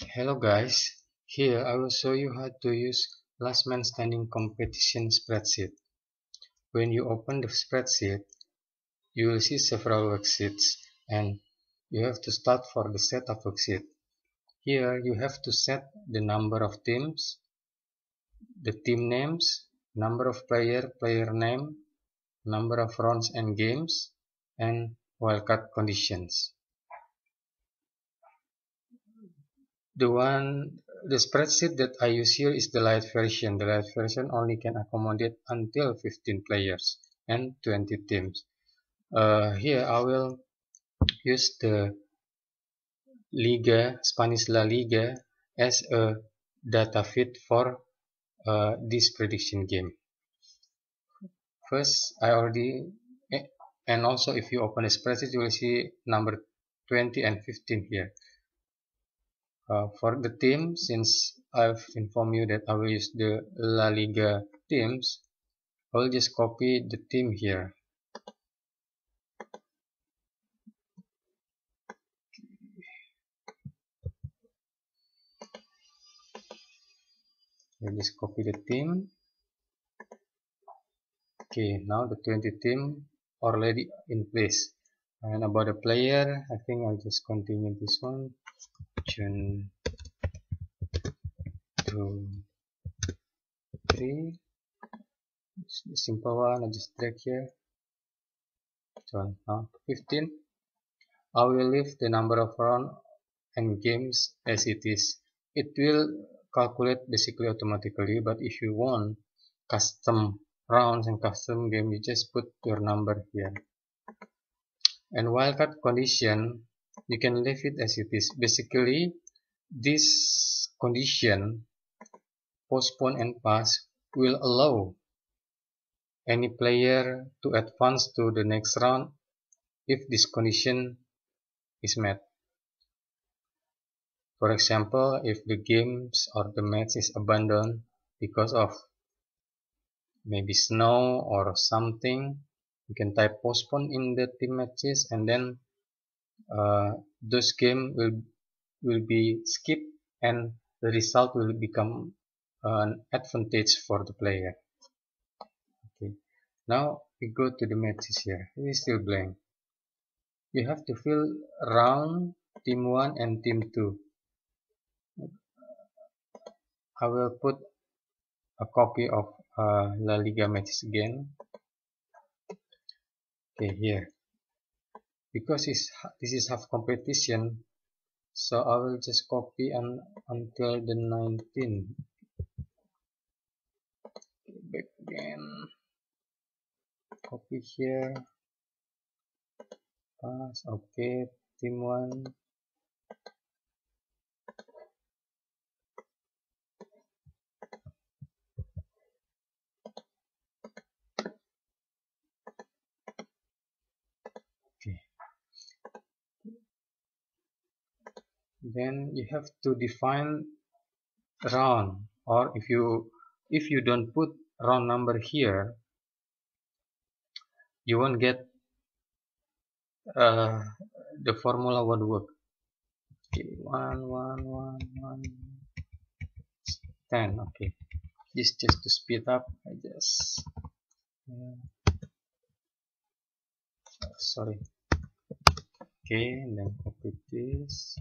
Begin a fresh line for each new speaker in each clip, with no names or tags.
Hello guys, here I will show you how to use last man standing competition spreadsheet. When you open the spreadsheet, you will see several worksheets and you have to start for the setup worksheet. Here you have to set the number of teams, the team names, number of player, player name, number of rounds and games, and wildcard conditions. The one the spreadsheet that I use here is the light version. The light version only can accommodate until 15 players and 20 teams. Uh, here I will use the Liga, Spanish La Liga as a data feed for uh, this prediction game. First, I already, eh, and also if you open a spreadsheet, you will see number 20 and 15 here. Uh, for the team, since I've informed you that I will use the La Liga teams, I will just copy the team here. I'll just copy the team. Okay, now the 20 team already in place. And about the player, I think I'll just continue this one. June. Two three. It's the simple one I just drag here. So now 15 I will leave the number of round and games as it is. It will calculate basically automatically but if you want custom rounds and custom game you just put your number here. And wildcard condition you can leave it as it is. Basically this condition postpone and pass will allow any player to advance to the next round if this condition is met. For example if the games or the match is abandoned because of maybe snow or something you can type postpone in the team matches and then uh, those game will will be skipped and the result will become an advantage for the player. Okay. Now we go to the matches here. It is still blank. You have to fill round team 1 and team 2 I will put a copy of uh, La Liga matches again. Okay here because this is half competition so I will just copy and until the 19 back again copy here. Pass okay team 1 then you have to define round or if you if you don't put round number here you won't get uh, the formula won't work. Okay one one one one ten. Okay. This just to speed up I just uh, sorry. Okay and then copy this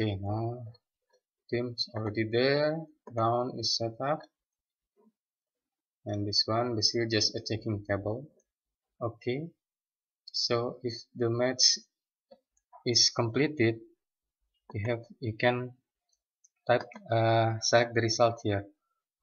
okay now teams already there. Round is set up. And this one basically just a checking table. Okay. So if the match is completed you have you can type uh, select the result here.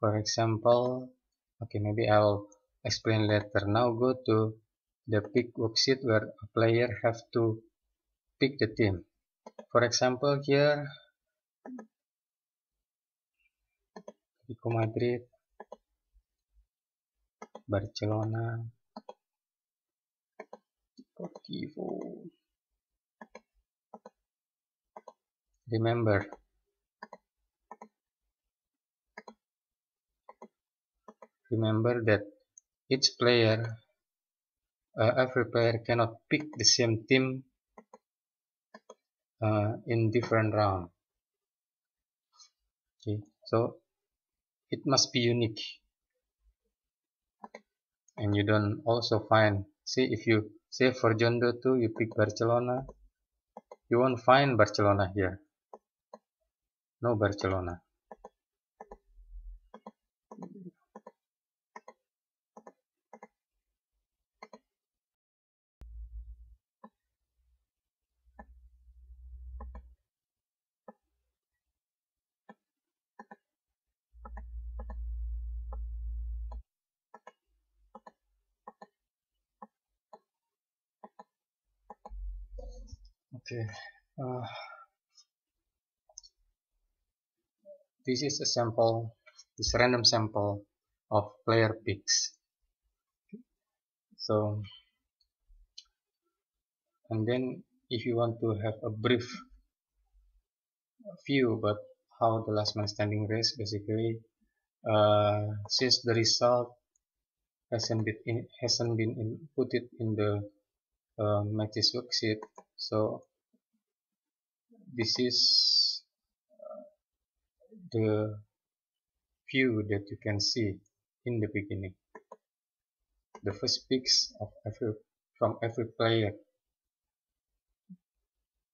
For example okay maybe I'll explain later. Now go to the pick worksheet where a player have to pick the team for example here Rico Madrid Barcelona Deportivo. Remember. Remember that each player uh, every player cannot pick the same team uh, in different round. Okay so it must be unique. And you don't also find see if you say for Jondo 2 you pick Barcelona you won't find Barcelona here. No Barcelona okay uh, this is a sample this random sample of player picks. So and then if you want to have a brief view about how the last man standing race basically uh, since the result hasn't been in, hasn't been inputted in the uh, worksheet so this is uh, the view that you can see in the beginning. The first picks of every from every player.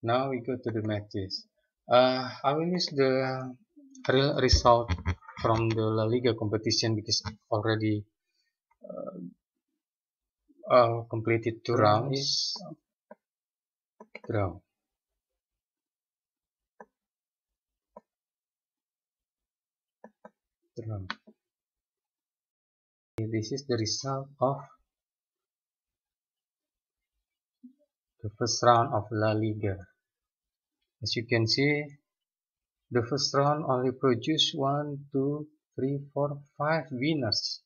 Now we go to the matches. Uh, I will use the real result from the La Liga competition because already uh, uh, completed two rounds draw drum. This is the result of the first round of La Liga. As you can see, the first round only produced one, two, three, four, five winners.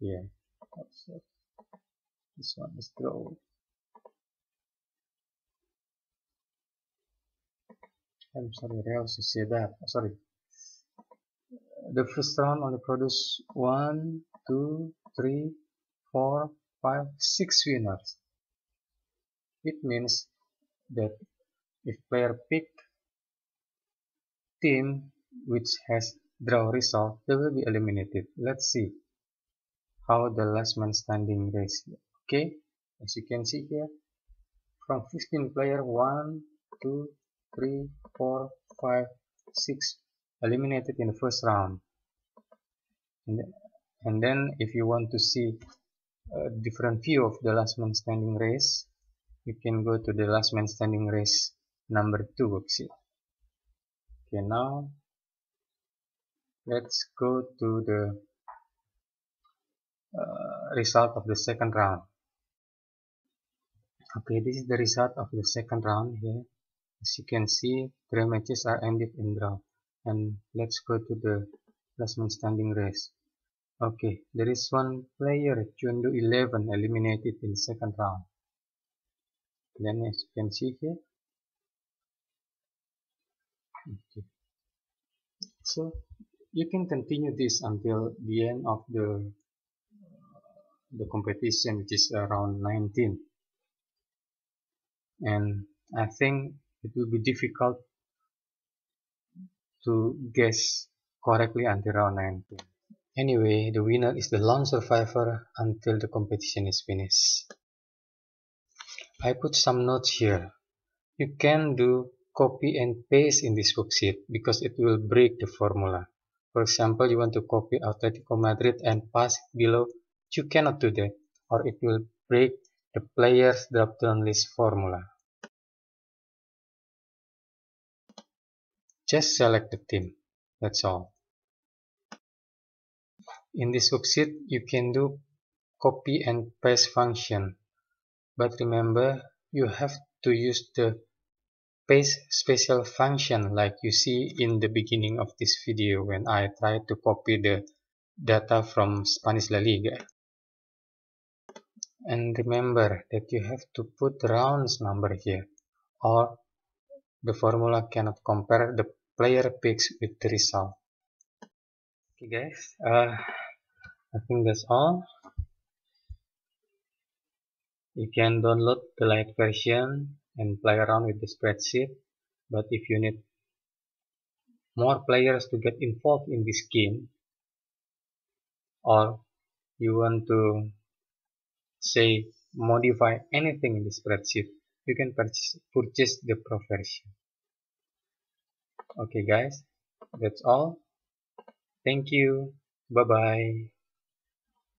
Yeah, this one is draw. I'm sorry, Real Sociedad. Sorry, the first round only produced one, two, three, four, five, six winners. It means that if player pick team which has draw result, they will be eliminated. Let's see how the last man standing race. Okay, as you can see here, from 15 player, 1, 2, 3, 4, 5, 6 eliminated in the first round. And then if you want to see a different view of the last man standing race you can go to the last man standing race number two worksheet okay now let's go to the uh, result of the second round. Okay this is the result of the second round here as you can see three matches are ended in draw and let's go to the last man standing race. Okay there is one player John Doe 11 eliminated in second round. Then as you can see here. Okay. So you can continue this until the end of the the competition which is around 19 and I think it will be difficult to guess correctly until round 19. Anyway, the winner is the lone survivor until the competition is finished. I put some notes here. You can do copy and paste in this worksheet because it will break the formula. For example, you want to copy Atletico Madrid and pass below. You cannot do that or it will break the player's drop-down list formula. Just select the theme, that's all. In this worksheet, you can do copy and paste function. But remember, you have to use the paste special function like you see in the beginning of this video when I tried to copy the data from Spanish La Liga. And remember that you have to put rounds number here or the formula cannot compare the player picks with the result okay guys. Uh, I think that's all. You can download the light version and play around with the spreadsheet but if you need more players to get involved in this game or you want to say modify anything in the spreadsheet you can purchase, purchase the pro version okay guys. That's all. Thank you. Bye bye